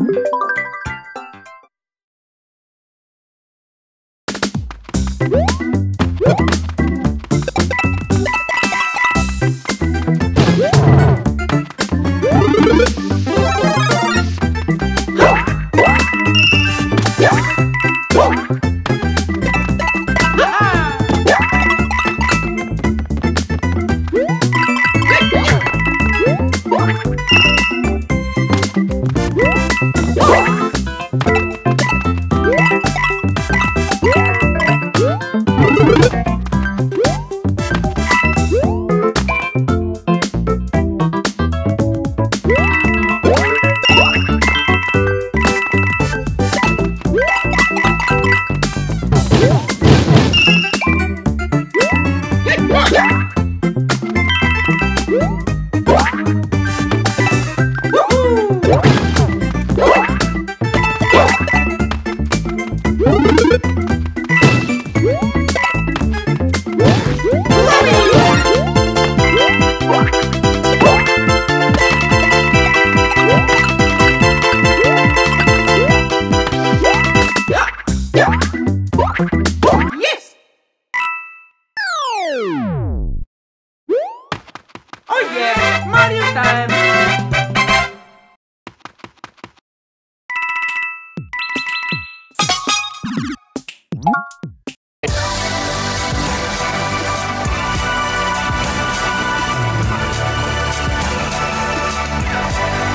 What? Yes! Oh yeah! Mario time!